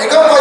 E dopo